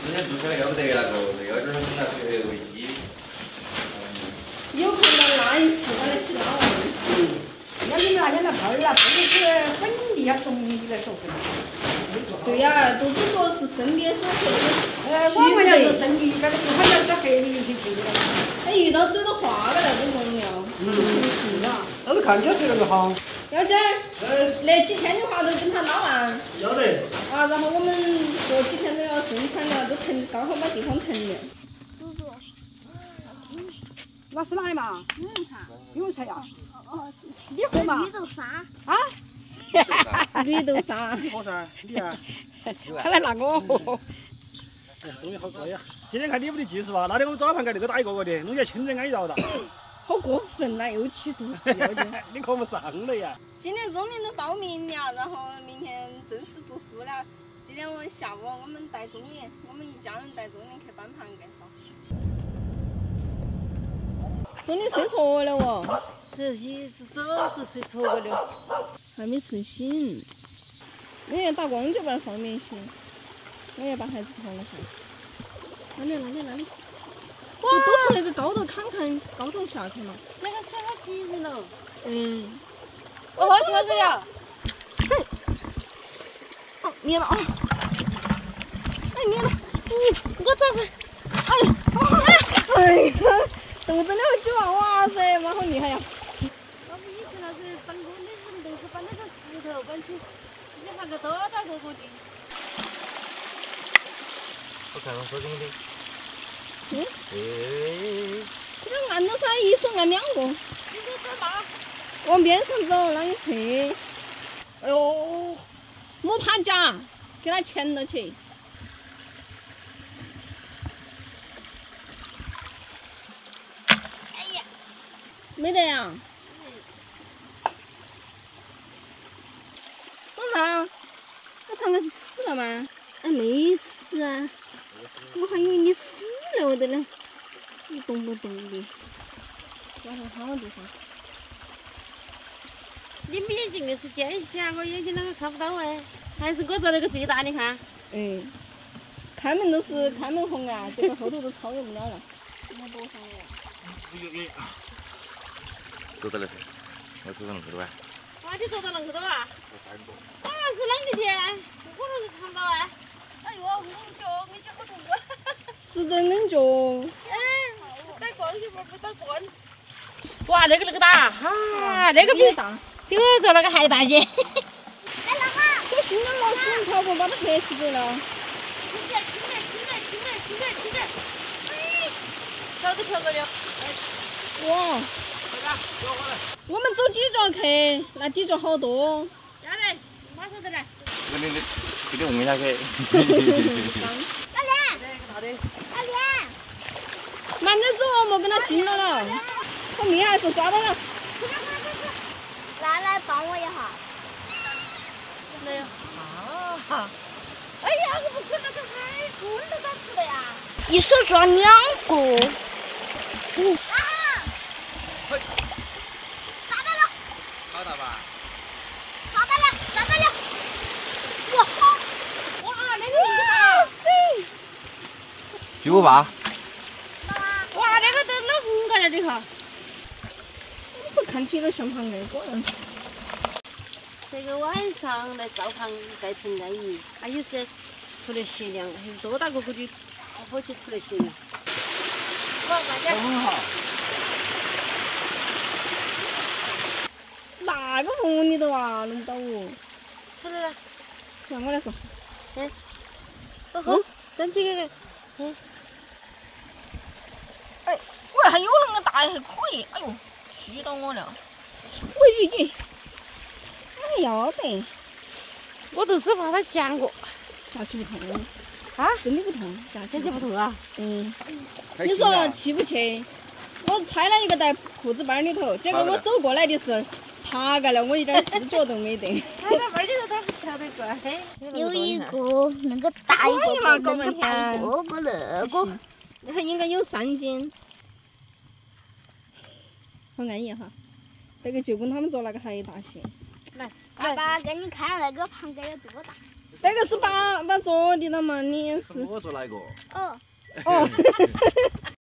幺点三那个维基。有看到那一次他的洗拉完。那你那天那泡儿啊，不是本地啊，东地来说分。对呀，都是说是身边所说的。呃，我们那是生意，那个是好像是黑的有些去的。他遇到水都化了那种农药，嗯，是啊，那是看起来那个好。幺姐儿，那几天的话都跟他拉完。要得。啊，然后我们过几天生产了，都腾，刚好把地方腾了。叔叔，那是哪里嘛？不用查。不用查呀。哦哦，你喝嘛？绿豆沙。啊？绿豆沙。喝噻，你啊。他来拿我喝。终于好贵呀！今天看你们的技术吧，那天我们早盘盖那个打一个个的，弄起来清蒸安逸的。好过分呐，又起肚子要紧。你可不上了呀！今年中年都报名了，然后明天正式读书了。今天我们下午我们带中年，我们一家人带中年去搬盘盖烧。中年睡着了哦。这一直走都睡着了，还没睡醒。我要打光脚板方便些，我要把孩子放了下。哪里哪里哪里？哇，都从那个高头看看，高头下去嘛。那个小孩挤人了。嗯。我跑去这了。哦，灭了啊！哎，灭了！你我转回。哎呀！哎呀！肚子里好久啊！哇塞，妈好厉害呀！我们以前那是搬工的人都是搬那个石头搬起，你看个多大个个的。我看看手中的。嗯。哎。这个按了噻，一手按两个。你这干嘛？往边上走，让你去。哎呦！莫怕夹，给他牵到起。哎呀！没得呀。松上，这盘子是死了吗？哎，没死啊。我还以为你死了的呢，一动不懂的。抓到好地方。你们眼睛硬是尖些，我眼睛啷个看不到哎？还是我这那个最大，你看。嗯，开门都是开门红啊，结果后头都超越不了了。我多上了。有有。走到了噻，我走到那个了哇。哇，你走到那个了啊？啊，是啷个的？我啷个看不到哎？哎呦，我脚，我脚好痛啊！是真冷脚。哎，打光一会儿不打光。哇，那个那个大，啊，那个比大。比我做那个还大些。来老妈，这新的老鼠跑过把它拍死得了。哎，飘都飘过了。哇！我们走底脚去，那底脚好多。要得，马上就来。我你你给你问下去。老脸。大的。慢点走，莫跟他近了了。我命还是抓到了。帮我一下。来呀！啊！哎呀，我不可能个海龟都打死了呀！一手抓两个。嗯。啊！抓到了。好大吧？抓到了，抓到了。哇好！哇，那个那个大。巨无霸。哇，那个都老红个了，这个。是看起来像盘盖，果然是。这个晚上来灶旁盖成安逸，它有时出来血量，还有多大个个的火气出来血量。好，慢点。哪个缝里头啊，弄不到哦。出来了，让我来做。哎。哦吼，整几个。嗯。哎，喂，还有那么大，还可以。哎呦。遇到我了，喂你，哎要得，我都是怕它夹我，夹起不痛，啊，真的不痛，夹起不痛啊，嗯，你说去不去？我揣了一个在裤子包里头，结果我走过来的时候，爬过来，我一点自觉都没得。他在包里头，他不瞧得惯。有一个那个大一个，那个大一个个那个，那应该有三斤。好安逸哈，这个就跟他们做那个还大些。来，爸爸给你看那个螃蟹有多大。那个是爸爸做的了嘛？你也是我做哪一个？哦。哦。